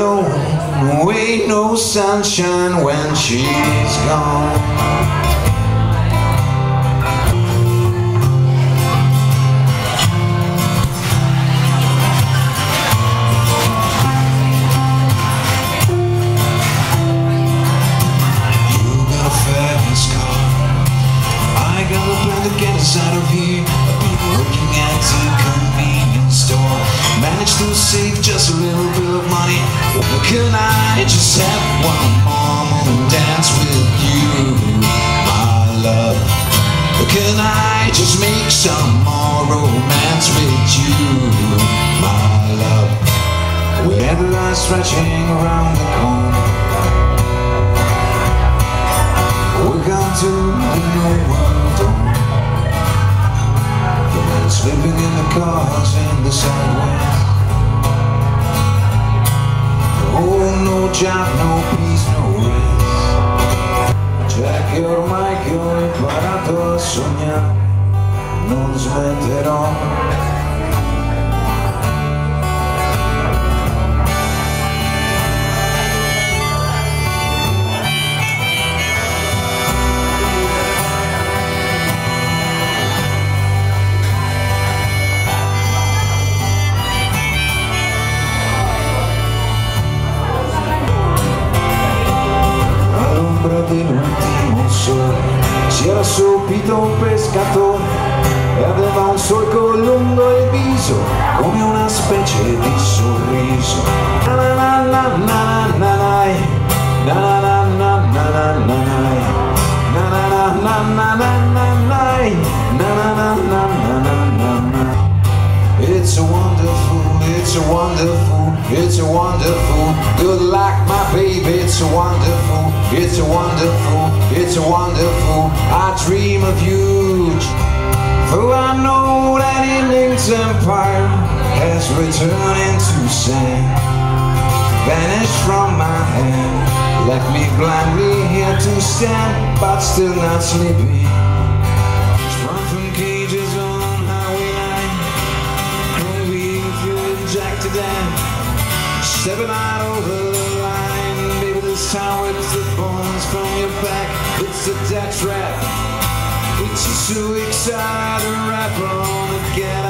alone. Ain't no sunshine when she's gone. Have one more moment dance with you, my love? Can I just make some more romance with you, my love? Had the stretching around the corner. We're gone to the new world men sleeping in the cars in the sideways job, no peace, no rest Già che ormai che ho imparato a sognare Non smetterò sole si era subito un pescatore e aveva un solco lungo il viso come una specie di sorriso na na na na na na Na na na na na na na na na na na na na na na na It's a wonderful, it's a wonderful, it's a wonderful, good luck my baby, it's a wonderful, it's a wonderful, it's a wonderful, I dream of you. Though I know that Indian's empire has returned into sand, vanished from my hand, left me blindly here to stand, but still not sleeping. Stepping over the line Baby this time it's the bones from your back. It's a death trap. It's a suicide rap on to get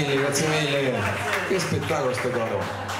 mille, grazie mille. Che spettacolo sto coro.